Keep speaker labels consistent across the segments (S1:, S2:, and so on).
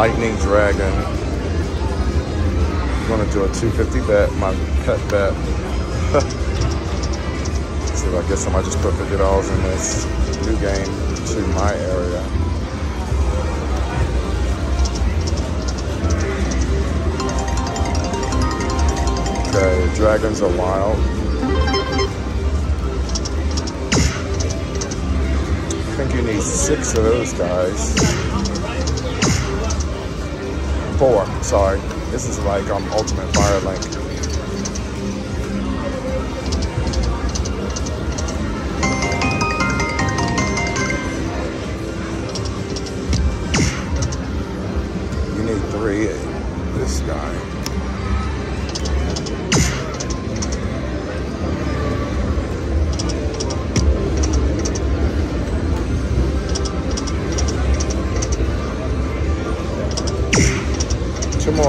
S1: Lightning Dragon. I'm gonna do a 250 bet, my pet bet. See if I get some. I just put $50 in this new game to my area. Okay, dragons are wild. I think you need six of those guys. Four, sorry. This is like um, Ultimate Fire Link. Two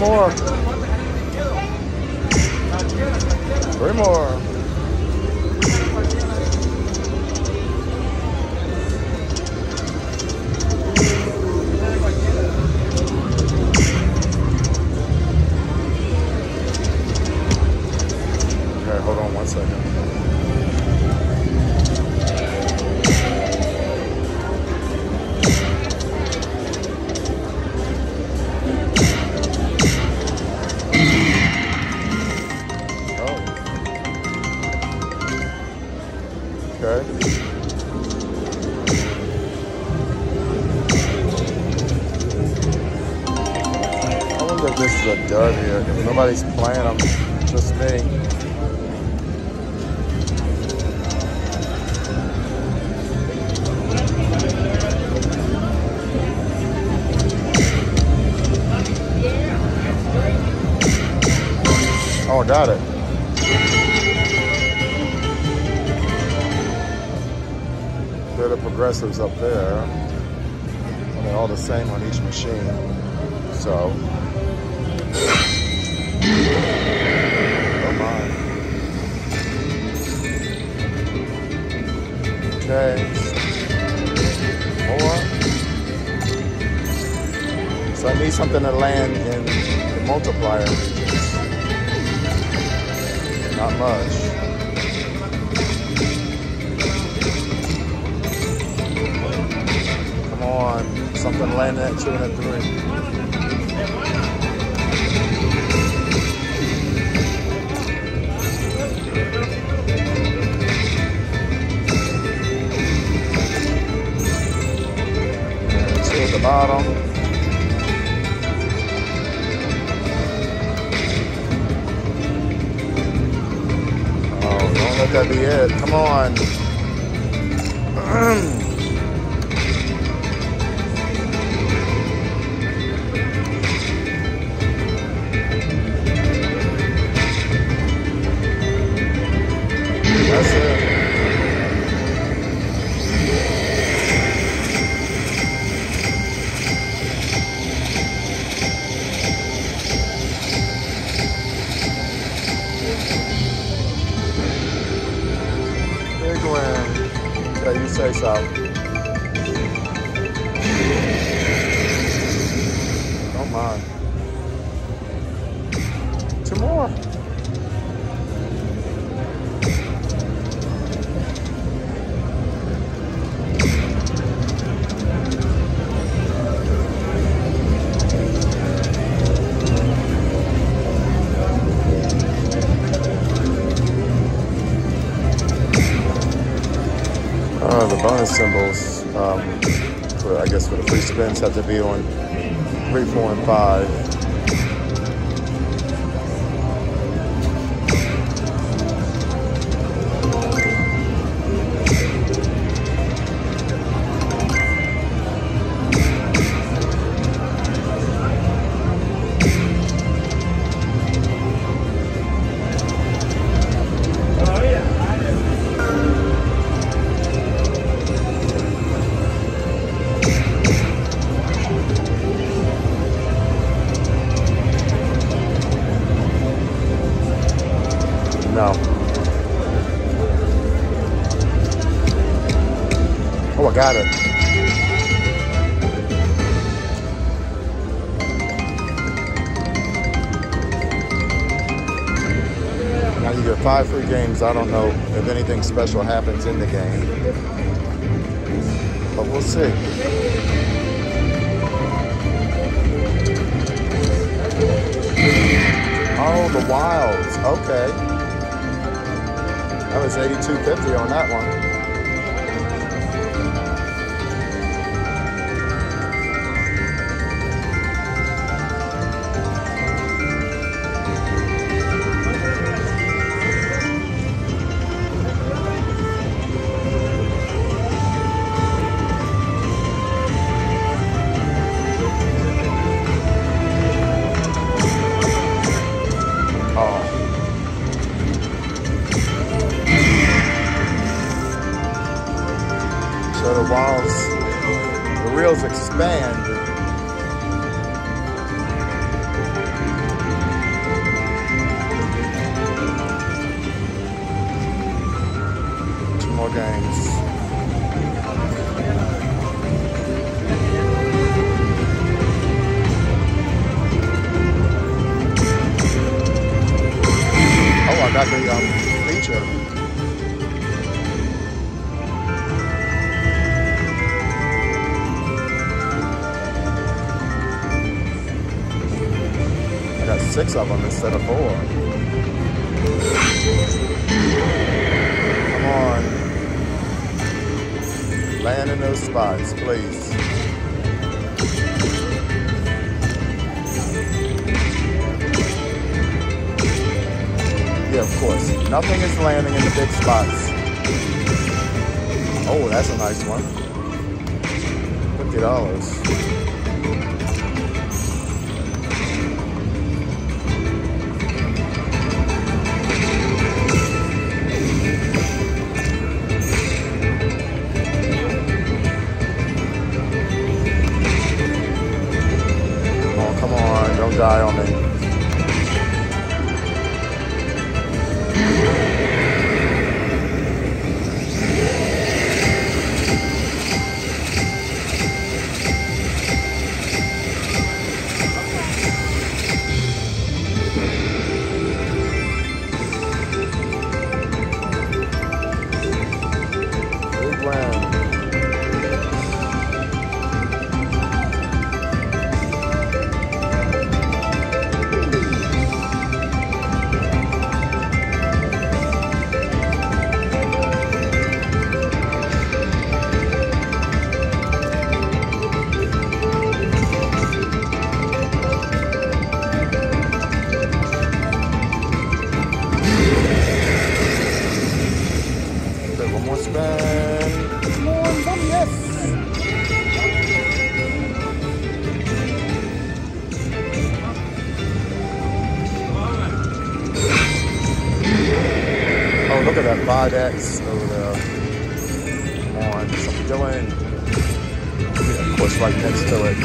S1: more. Three more. Okay, hold on one second. Oh. Okay. I wonder if this is a dud here. Nobody's playing, I'm just me. Got it. They're the progressives up there. And they're all the same on each machine. So. Oh my. Okay. So I need something to land in the multiplier. Not much. Come on. Something landing at two and a three. Two at the bottom. It. Come on. Win. Yeah, you say so. Don't mind. The symbols, um, for, I guess for the free spins, have to be on three, four, and five. Five free games. I don't know if anything special happens in the game, but we'll see. Oh, the Wilds. Okay. That was 82.50 on that one. So the walls, the reels expand. Two more games. Oh, I got the um, feature. Six of them instead of four. Come on. Land in those spots, please. Yeah, of course. Nothing is landing in the big spots. Oh, that's a nice one. $50. Die on don't die on that 5X over there. Come on, doing. Yeah, of course, right next to it.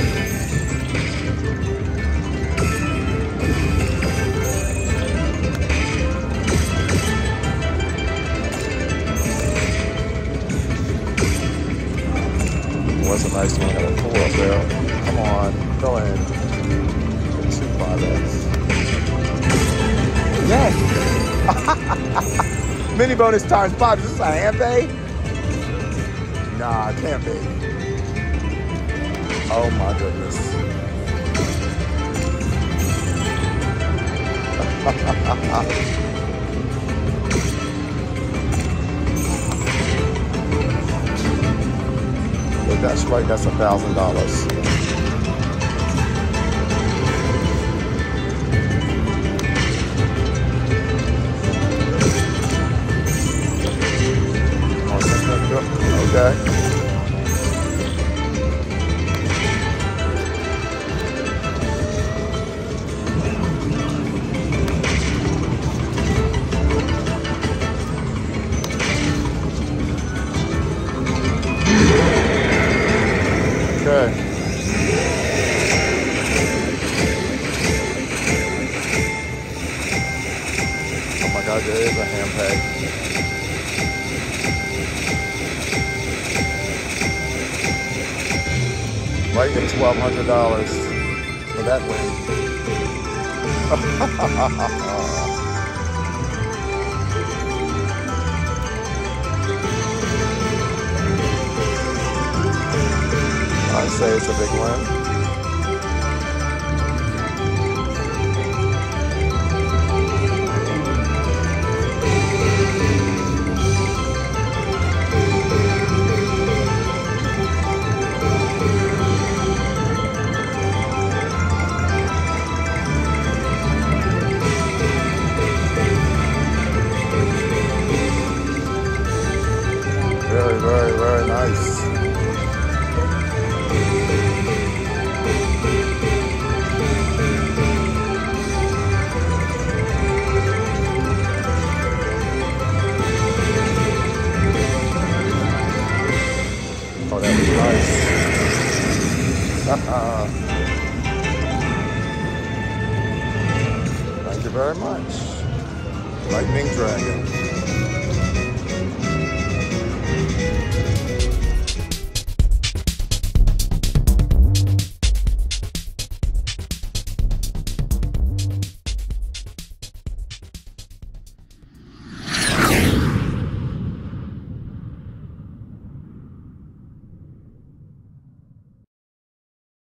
S1: was a nice one. A four up there. Come on, go in. Two 5X. Yes! Mini bonus times five. Is this a hand pay? Nah, it can't be. Oh my goodness. that's right, that's a thousand dollars. $100 for that win. I say it's a big win.